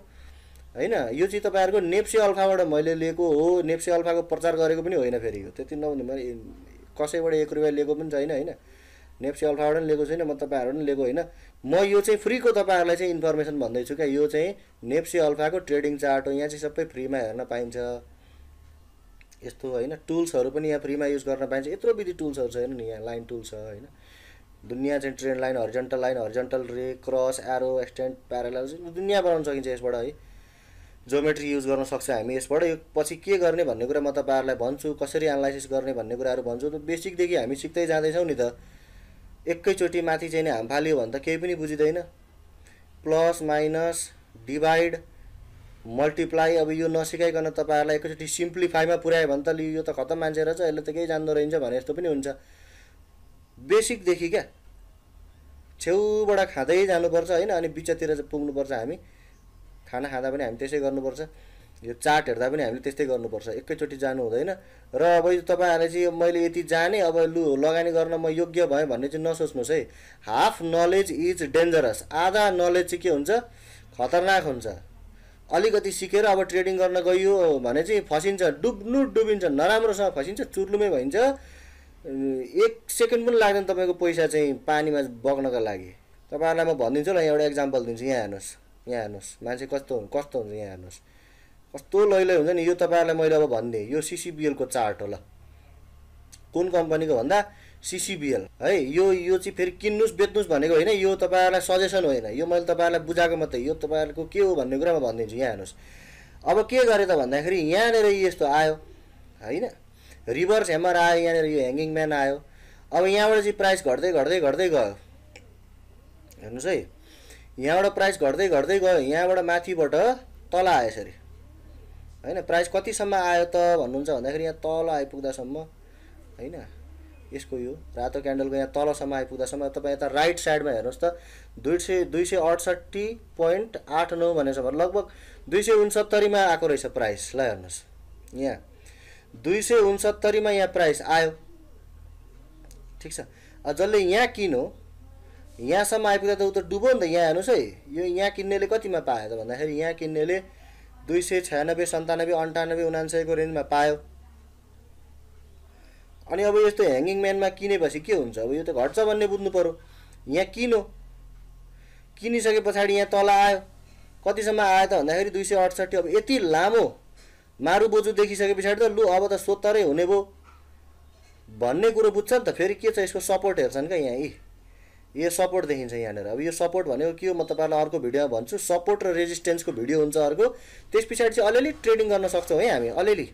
होइन यो चाहिँ तपाईँहरूको नेप्सी अल्फाबाट मैले लिएको हो नेप्सी अल्फाको प्रचार गरेको पनि होइन फेरि यो। त्यति नहुने मैले कसैबाट एक रुपियाँ लिएको पनि छैन होइन। नेप्सी अल्फाबाट पनि लिएको छैन म तपाईँहरू पनि लिएको होइन। म यो चाहिँ फ्रीको तपाईँहरूलाई चाहिँ इन्फर्मेसन भन्दैछु क्या। यो चाहिँ नेप्सी अल्फाको ट्रेडिङ चार्ट हो। यहाँ चाहिँ सबै फ्रीमा हेर्न पाइन्छ। यस्तो होइन टुल्सहरू पनि यहाँ फ्रीमा युज गर्न पाइन्छ। यत्रो विधि टुल्सहरू छ हेर्नु नि यहाँ लाइन टुल छ होइन। दुनियाँ चाहिँ trend line horizontal line horizontal ray cross arrow extend parallel दुनियाँ बनाउन सकिन्छ यसबाट है। जोमेट्री युज गर्न सक्छ हामी यसबाट। यो पछि के गर्ने भन्ने कुरा म तपाईँहरूलाई भन्छु कसरी एनालाइसिस गर्ने भन्ने कुराहरू भन्छु। त बेसिकदेखि हामी सिक्दै जाँदैछौँ नि त। एकैचोटि माथि चाहिँ हाम फाल्यो भने त केही पनि बुझिँदैन। प्लस माइनस डिभाइड मल्टिप्लाई अब यो नसिकाइकन तपाईँहरूलाई एकैचोटि सिम्प्लिफाईमा पुऱ्यायो भने त यो त खतम मान्छे रहेछ यसले त केही जान्दो रहन्छ भने जस्तो पनि हुन्छ। बेसिकदेखि क्या छेउबाट खाँदै जानुपर्छ होइन अनि बिचतिर पुग्नुपर्छ हामी। खाना खाँदा पनि हामी त्यसै गर्नुपर्छ। यो चार्ट हेर्दा पनि हामीले त्यस्तै गर्नुपर्छ। एकैचोटि जानु हुँदैन। र अब तपाईँहरूले चाहिँ मैले यति जाने अब लु लगानी गर्न म योग्य भएँ भन्ने चाहिँ नसोच्नुहोस् है। हाफ नलेज इज डेन्जरस आधा नलेज चाहिँ के हुन्छ? खतरनाक हुन्छ। अलिकति सिकेर अब ट्रेडिङ गर्न गइयो भने चाहिँ फसिन्छ डुब्नु डुबिन्छ नराम्रोसँग फसिन्छ चुर्लुमै भइन्छ। एक सेकेन्ड पनि लाग्दैन तपाईँको पैसा चाहिँ पानीमा बग्नको लागि। तपाईँहरूलाई म भनिदिन्छु ल एउटा इक्जाम्पल दिन्छु। यहाँ हेर्नुहोस् यहाँ हेर्नुहोस्। मान्छे कस्तो कस्तो हुन्छ यहाँ हेर्नुहोस्। कस्तो लैलै हुन्छ नि यो तपाईँहरूलाई मैले अब भनिदिएँ यो सिसिबिएलको चार्ट हो ल। कुन कम्पनीको भन्दा सिसिबिएल है यो यो चाहिँ फेरि किन्नुहोस् बेच्नुहोस् भनेको होइन यो तपाईँहरूलाई सजेसन होइन। यो मैले तपाईँहरूलाई बुझाएको मात्रै यो तपाईँहरूको के हो भन्ने कुरा म भनिदिन्छु यहाँ हेर्नुहोस्। अब के गरेँ त भन्दाखेरि यहाँनिर यस्तो आयो होइन? रिभर्स हेमर आयो यहाँनिर यो ह्याङ्गिङ म्यान आयो। अब यहाँबाट चाहिँ प्राइस घट्दै घट्दै घट्दै गयो। हेर्नुहोस् है यहाँबाट प्राइस घट्दै घट्दै गयो यहाँबाट माथिबाट तल आयो यसरी होइन प्राइस कतिसम्म आयो त भन्नुहुन्छ भन्दाखेरि यहाँ तल आइपुग्दासम्म होइन यसको यो रातो क्यान्डलको यहाँ तलसम्म आइपुग्दासम्म तपाईँ यता राइट साइडमा हेर्नुहोस् त दुई सय दुई सय अडसट्ठी पोइन्ट आठ नौ भनेको छ भने लगभग दुई सय उन्सत्तरीमा आएको रहेछ प्राइस ल हेर्नुहोस् यहाँ दुई सय उन्सत्तरीमा यहाँ प्राइस आयो ठिक छ जसले यहाँ किनो यहाँसम्म आइपुग्दा त ऊ त डुबो नि त यहाँ हेर्नुहोस् है यो यहाँ किन्नेले कतिमा पायो त भन्दाखेरि यहाँ किन्नेले दुई सय छयानब्बे सन्तानब्बे अन्ठानब्बे उनान्सयको रेन्जमा पायो। अनि अब यस्तो ह्याङ्गिङ म्यानमा किनेपछि के हुन्छ? अब यो त घट्छ भन्ने बुझ्नु पऱ्यो यहाँ किनो। किनिसके पछाडि यहाँ तल आयो। कतिसम्म आयो त भन्दाखेरि दुई सय अडसट्ठी अब यति लामो मारु बोजू देखिसके पछाडि त लु अब त सोत्तरै हुने भयो। भन्ने कुरो बुझ्छ नि त फेरि के छ यसको सपोर्ट हेर्छन् क्या यहाँ यी यो सपोर्ट देखिन्छ यहाँनिर। अब यो सपोर्ट भनेको के हो? म तपाईँलाई अर्को भिडियोमा भन्छु। सपोर्ट र रेजिस्टेन्सको भिडियो हुन्छ अर्को। त्यस पछाडि चाहिँ अलिअलि ट्रेडिङ गर्न सक्छौँ है हामी। अलिअलि।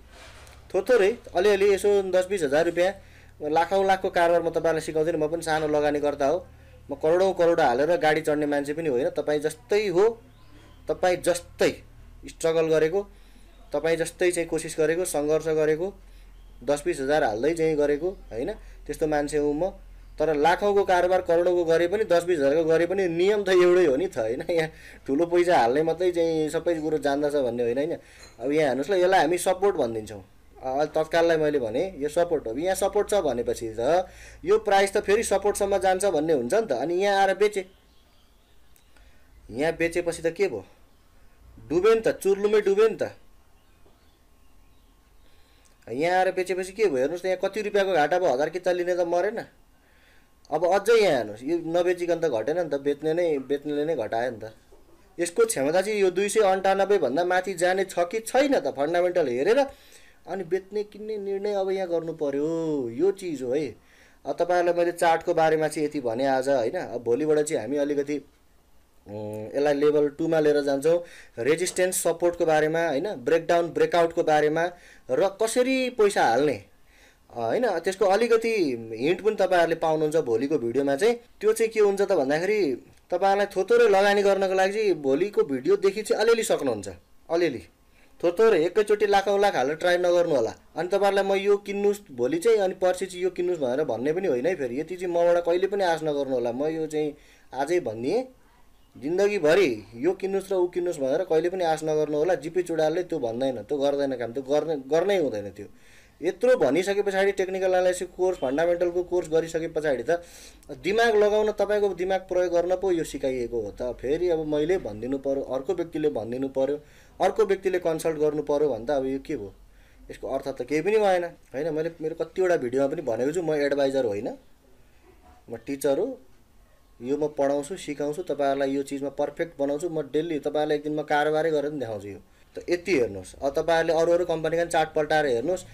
थोथोरै अलिअलि यसो दस बिस हजार रुपियाँ लाखौँ लाखको कारोबार म तपाईँलाई सिकाउँदैन। म पनि सानो लगानीकर्ता हो। म करोडौँ करोड हालेर गाडी चढ्ने मान्छे पनि होइन। तपाईँ जस्तै हो। तपाईँ जस्तै स्ट्रगल गरेको। तपाईँ जस्तै चाहिँ कोसिस गरेको सङ्घर्ष गरेको। दस बिस हजार हाल्दै चाहिँ गरेको होइन? त्यस्तो मान्छे हो म। तर लाखौँको कारोबार करोडौँको गरे पनि दस बिस हजारको गरे पनि नियम त एउटै हो नि त होइन? यहाँ ठुलो पैसा हाल्ने मात्रै चाहिँ सबै कुरो जान्दछ भन्ने होइन होइन? अब यहाँ हेर्नुहोस् ल यसलाई हामी सपोर्ट भनिदिन्छौँ। तत्काललाई मैले भने यो सपोर्ट हो। यहाँ सपोर्ट छ भनेपछि त यो प्राइस त फेरि सपोर्टसम्म जान्छ भन्ने हुन्छ नि त। अनि यहाँ आएर बेचे। यहाँ बेचेपछि त के भयो? डुब्यो नि त चुर्लुमै डुब्यो नि त। यहाँ आएर बेचेपछि के भयो? हेर्नुहोस् त यहाँ कति रुपियाँको घाटा भयो? हजार किता लिने त मरेन। अब अझै यहाँ हेर्नुहोस् यो नबेचिकन त घटेन नि त बेच्ने नै बेच्नेले नै घटायो नि त। यसको क्षमता चाहिँ यो दुई सय अन्ठानब्बेभन्दा माथि जाने छ कि छैन त फन्डामेन्टल हेरेर। अनि बेच्ने किन्ने निर्णय अब यहाँ गर्नु पर्यो यो चिज हो है। अब तपाईँहरूलाई मैले चार्टको बारेमा चाहिँ यति भने आज होइन? अब भोलिबाट चाहिँ हामी अलिकति यसलाई लेभल टूमा लिएर जान्छौँ। रेजिस्टेन्स सपोर्टको बारेमा होइन? ब्रेकडाउन ब्रेकआउटको बारेमा र कसरी पैसा हाल्ने? होइन त्यसको अलिकति हिन्ट पनि तपाईँहरूले पाउनुहुन्छ भोलिको भिडियोमा चाहिँ। त्यो चाहिँ के हुन्छ त भन्दाखेरि तपाईँहरूलाई थोथोरै लगानी गर्नको लागि चाहिँ भोलिको भिडियोदेखि चाहिँ अलिअलि सक्नुहुन्छ। अलिअलि। थोथोरै एकैचोटि लाखौँ लाख हालेर ट्राई नगर्नु होला। अनि तपाईँहरूलाई म यो किन्नुहोस् भोलि चाहिँ अनि पर्सि चाहिँ यो किन्नुहोस् भनेर भन्ने पनि होइन है फेरि। यति चाहिँ मबाट कहिले पनि आश नगर्नु होला। म यो चाहिँ आजै भनिदिएँ जिन्दगीभरि यो किन्नुहोस् र ऊ किन्नुहोस् भनेर कहिले पनि आश नगर्नु होला। जिपी चुडालले त्यो भन्दैन। त्यो गर्दैन काम। त्यो गर्ने गर्नै हुँदैन त्यो। यत्रो भनिसके पछाडि टेक्निकल एनालाइसिस कोर्स फन्डामेन्टलको कोर्स गरिसके पछाडि त दिमाग लगाउन तपाईँको दिमाग प्रयोग गर्न पो यो सिकाइएको हो त। फेरि अब मैले भनिदिनु पऱ्यो अर्को व्यक्तिले भनिदिनु पऱ्यो अर्को व्यक्तिले कन्सल्ट गर्नु पऱ्यो भने त अब यो के भयो यसको अर्थ त केही पनि भएन। होइन मैले मेरो कतिवटा भिडियोमा पनि भनेको छु म एडभाइजर होइन। म टिचर हो यो म पढाउँछु सिकाउँछु तपाईँहरूलाई यो चिजमा पर्फेक्ट बनाउँछु। म डेली तपाईँहरूलाई एक दिनमा कारोबारै गरेर पनि देखाउँछु यो। त यति हेर्नुहोस्। अब तपाईँहरूले अरू अरू कम्पनीका चार्ट पल्टाएर हेर्नुहोस्।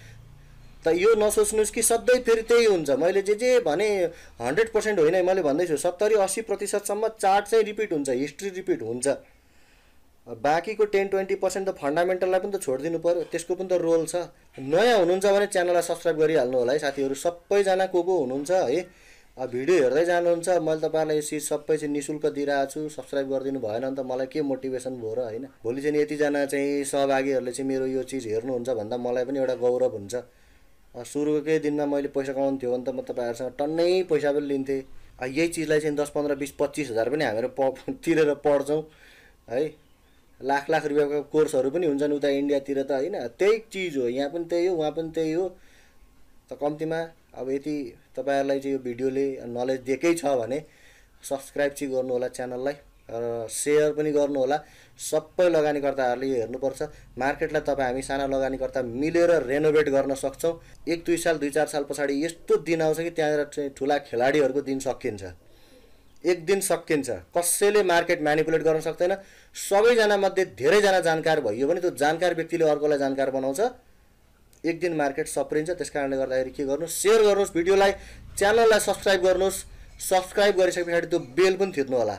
त यो नसोच्नुहोस् कि सधैँ फेरि त्यही हुन्छ। मैले जे जे भने हन्ड्रेड पर्सेन्ट होइन मैले भन्दैछु सत्तरी अस्सी प्रतिशतसम्म चार्ट चाहिँ रिपिट हुन्छ हिस्ट्री रिपिट हुन्छ। बाँकीको टेन ट्वेन्टी पर्सेन्ट त फन्डामेन्टललाई पनि त छोडिदिनु पऱ्यो त्यसको पनि त रोल छ। नयाँ हुनुहुन्छ भने च्यानललाई सब्सक्राइब गरिहाल्नु होला है साथीहरू सबैजना को को हुनुहुन्छ है? भिडियो हेर्दै जानुहुन्छ मैले तपाईँलाई यो चिज सबै चाहिँ नि शुल्क दिइरहेको छु सब्सक्राइब गरिदिनु भएन भने त मलाई के मोटिभेसन भयो र होइन? भोलि चाहिँ यतिजना चाहिँ सहभागीहरूले चाहिँ मेरो यो चिज हेर्नुहुन्छ भन्दा मलाई पनि एउटा गौरव हुन्छ। सुरुकै दिनमा मैले पैसा कमाउनु थियो भने त म तपाईँहरूसँग टन्नै पैसा पनि लिन्थेँ। यही चिजलाई चाहिँ दस पन्ध्र बिस पच्चिस हजार पनि हामीहरू प तिरेर पढ्छौँ है। लाख लाख रुपियाँको कोर्सहरू पनि हुन्छन् उता इन्डियातिर त होइन। त्यही चिज हो यहाँ पनि त्यही हो उहाँ पनि त्यही हो। त कम्तीमा अब यति तपाईँहरूलाई चाहिँ यो भिडियोले नलेज दिएकै छ भने सब्सक्राइब चाहिँ गर्नु होला च्यानललाई। र सेयर पनि गर्नु होला सबै लगानीकर्ताहरूले यो हेर्नुपर्छ। मार्केटलाई तपाईँ हामी साना लगानीकर्ता मिलेर रेनोभेट गर्न सक्छौँ। एक दुई साल दुई चार साल पछाडि यस्तो दिन आउँछ कि त्यहाँनिर चाहिँ ठुला खेलाडीहरूको दिन सकिन्छ। एक दिन सकिन्छ। कसैले मार्केट म्यानिपुलेट गर्न सक्दैन। सबैजना मध्ये धेरैजना जानकार भइयो भने त्यो जानकार व्यक्तिले अर्कोलाई जानकार बनाउँछ। एक दिन मार्केट सप्रिन्छ। त्यस कारणले गर्दाखेरि के गर्नुहोस्? सेयर गर्नुहोस्। भिडियोलाई च्यानललाई सब्सक्राइब गर्नुहोस्। सब्सक्राइब गरिसके पछाडि त्यो बेल पनि थिच्नु होला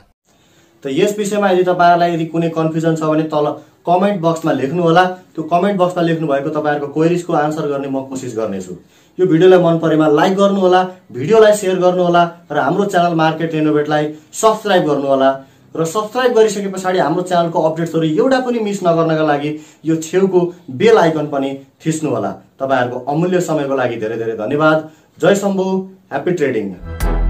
त यस विषयमा यदि तपाईँहरूलाई यदि कुनै कन्फ्युजन छ भने तल कमेन्ट बक्समा लेख्नु होला त्यो कमेन्ट बक्समा लेख्नु भएको तपाईँहरूको क्वेरिजको आन्सर गर्ने म कोसिस गर्नेछु। यो भिडियोलाई मन परेमा लाइक गर्नुहोला भिडियोलाई सेयर गर्नुहोला र हाम्रो च्यानल मार्केट रेनोभेटलाई सब्सक्राइब गर्नुहोला र सब्सक्राइब गरिसके पछाडि हाम्रो च्यानलको अपडेट्सहरू एउटा पनि मिस नगर्नका लागि यो छेउको बेल आइकन पनि थिच्नु होला तपाईँहरूको अमूल्य समयको लागि धेरै धेरै धन्यवाद। जय शम्भु ह्याप्पी ट्रेडिङ।